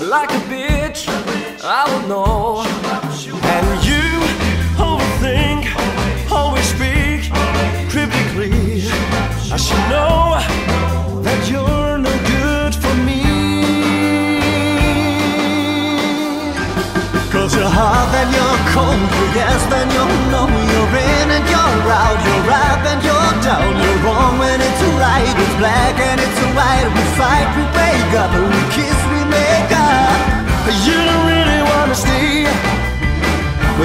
like a bitch, I would know. And you overthink, always speak critically. I should know that you're no good for me. Cause you're hot and you're cold, you're yes, then you know you're in and you're out, you're up and you're down, you're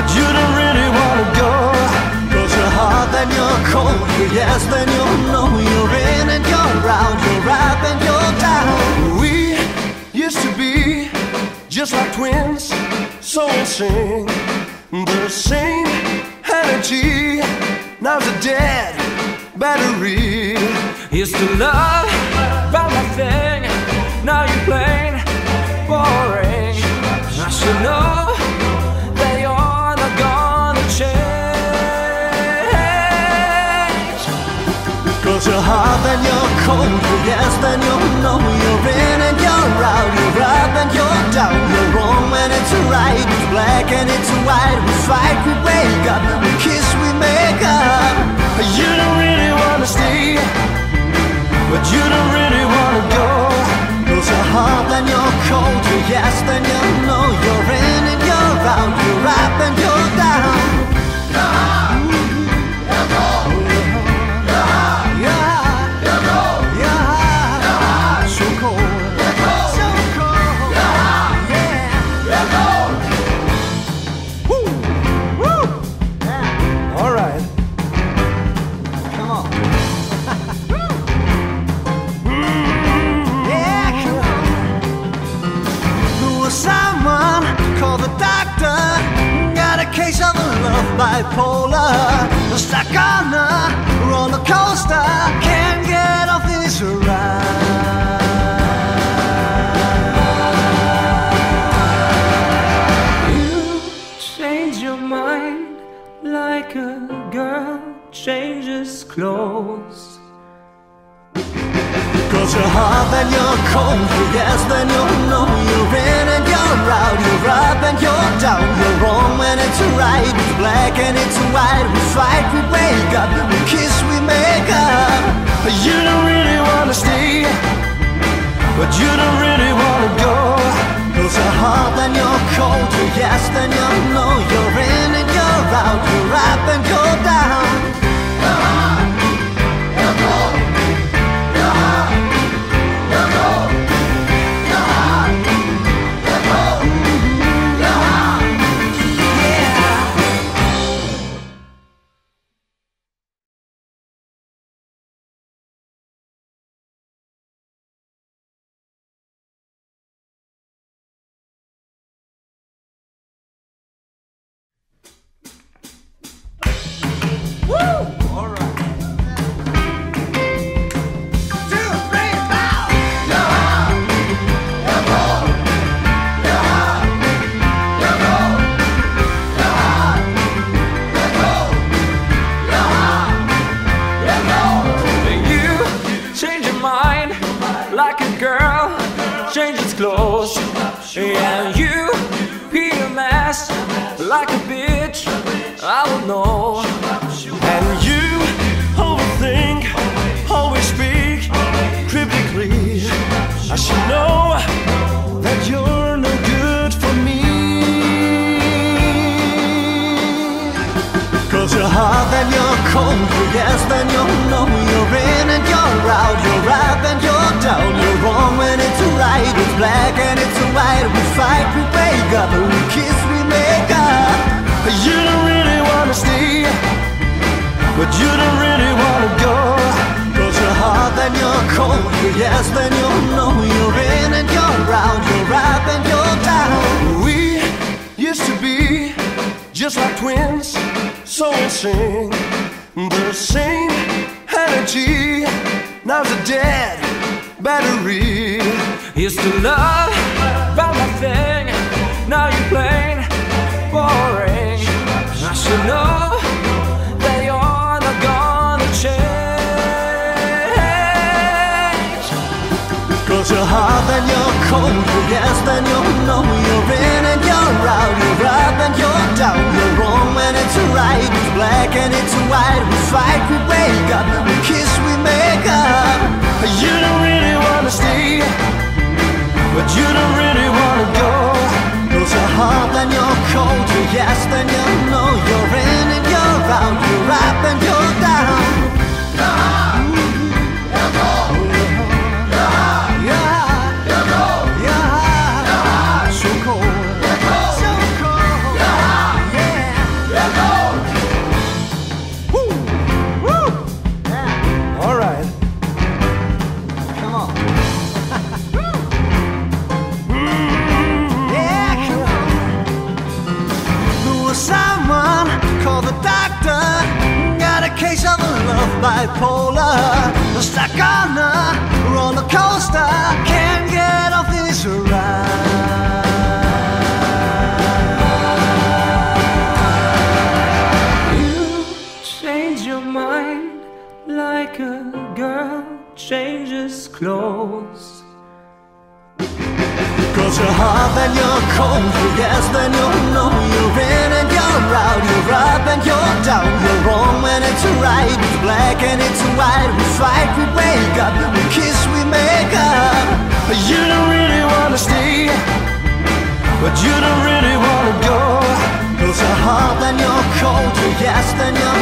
but you don't really wanna go. Cause you're hot and you're cold, you're yes, then you know you're in and you're out, you're up and you're down. We used to be just like twins, so sing the same energy. Now's a dead battery. Used to love about my thing, now you're plain boring. I should know Cause you're hot and you're cold, you're yes, then you know you're in and you're out, you're up and you're down, you're wrong when it's right, it's black and it's white, we fight, we wake up, bipolar. Stuck on a roller coaster. Can't get off this ride. You change your mind like a girl changes clothes. Cause you're hot and you're cold, you're yes, then you know wrong it's right, it's black and it's white, we fight, we wake up, we kiss, we make up. You don't really wanna stay, but you don't really wanna go. Cause you're hot and you're cold, you're yes, then you know you're in and you're out, you're up and you're down. I should know that you're no good for me. Cause you're hot and you're cold, you're yes, then you know you're in and you're out, you're up and you're down, you're wrong when it's right, it's black and it's white, we fight, we wake up, we just like twins, so sing the same energy. Now's a dead battery. Used to love my thing, now you're plain boring. I should know that you're not gonna change. Cause you're hot and you're cold, you're yes, then you and it's white. We fight, we wake up, we kiss, we make up. You don't really wanna stay, but you don't really wanna go. You're hot and you're cold, you're yes, then you're bipolar. Stuck on a roller coaster. Can't get off this ride. You change your mind like a girl changes clothes. Cause you're hot and you're cold, yes, then you know and you're out, you're up and you're down, you're wrong when it's right, it's black and it's white, we fight, we wake up, we kiss, we make up. But You don't really wanna stay, but you don't really wanna go. Cause you're hot and you're cold, you're yes, then you